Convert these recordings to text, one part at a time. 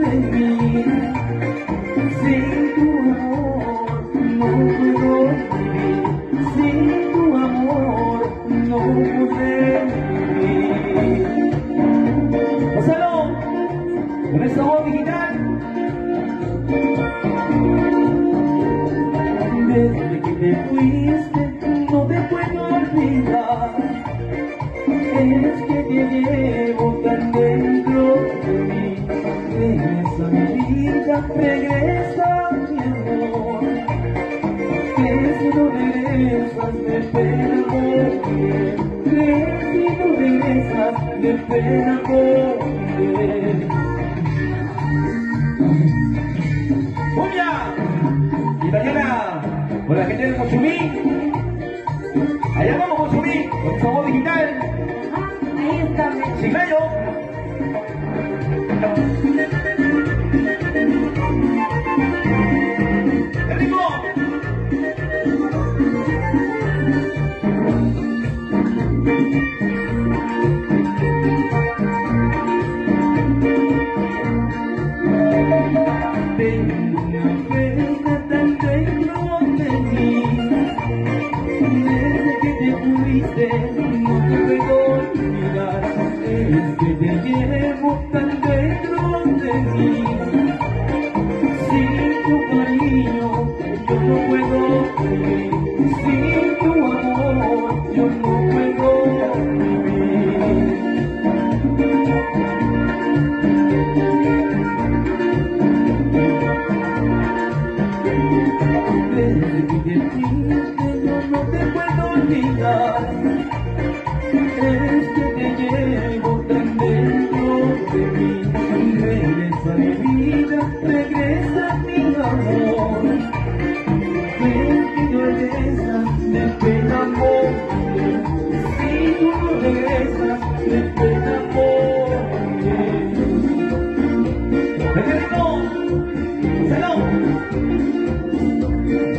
baby. sido rezas, de pena moriré. Tres sido rezas, de pena moriré. ¡Cumbia! Italiana, por la gente de Mochumí. Allá vamos, Mochumí, con su voz digital. Ahí está. Signayo. Thank you. Con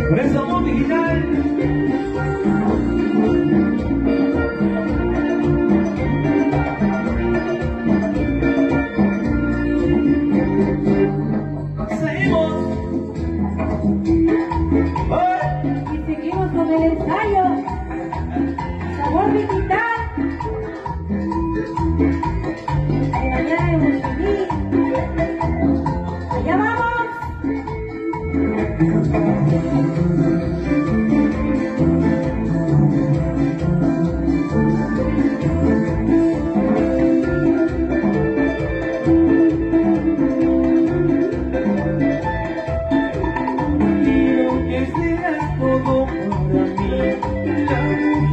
Por eso vamos digital. Seguimos.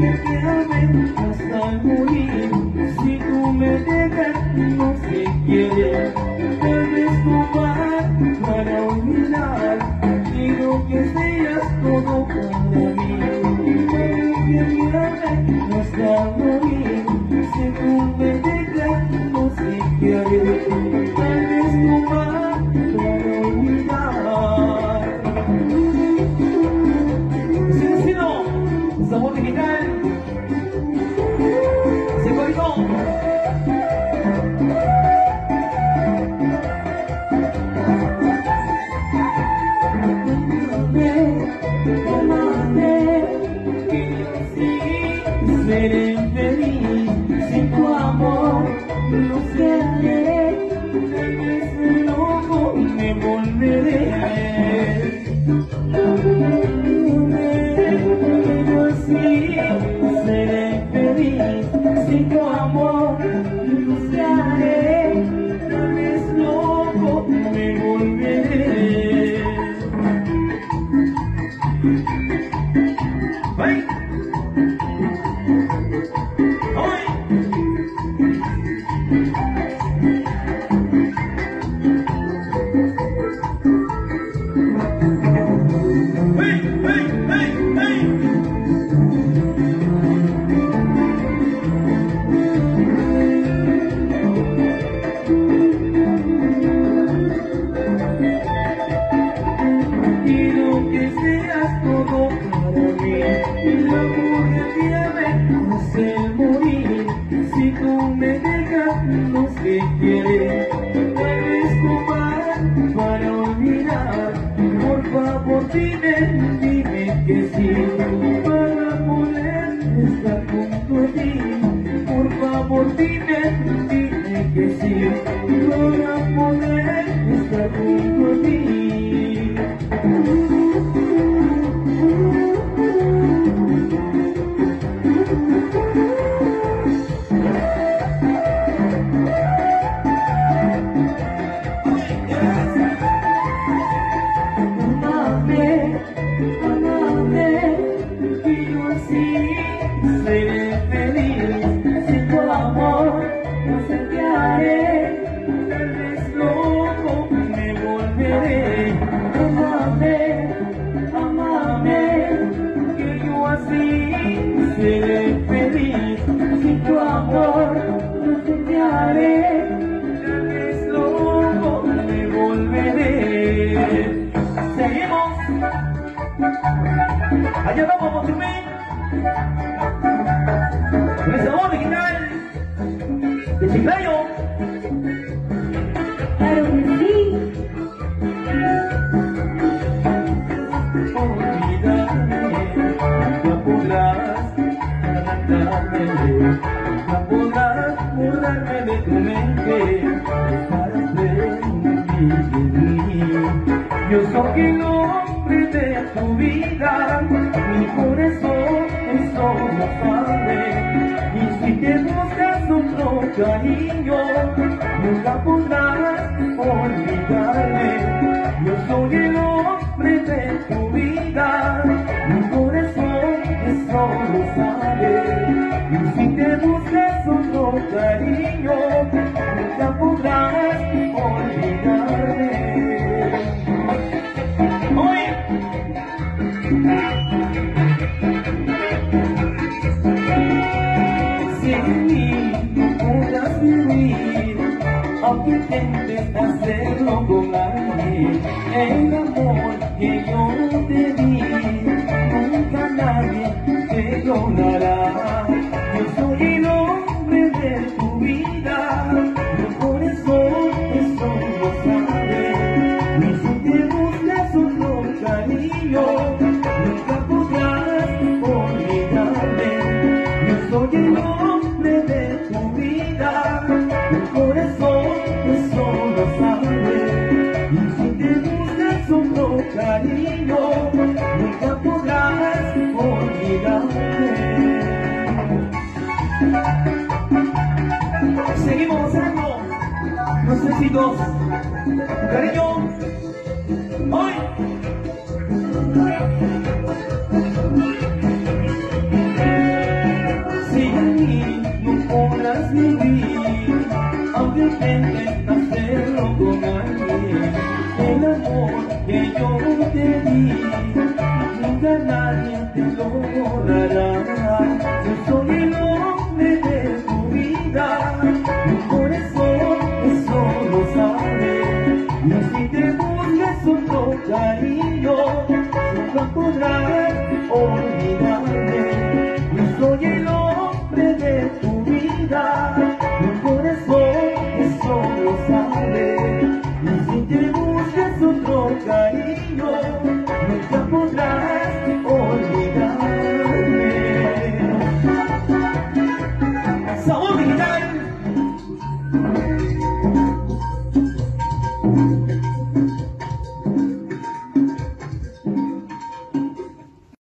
Thank you. olvidar. no sé morir, si tú me dejas, no sé querer. Allá vamos, Monterrey. Con el sabor original de Chiclayo. Claro que sí. Olvidarme, no podrás arrancarme, no podrás borrarme de tu mente, estarás de mí. Yo soy el hombre de tu vida, mi corazón eso lo sabe. Y si te buscas otro cariño, nunca podrás olvidarme. Yo soy el hombre de tu vida, hacerlo con alguien. El amor que yo te tu cariño. Hoy.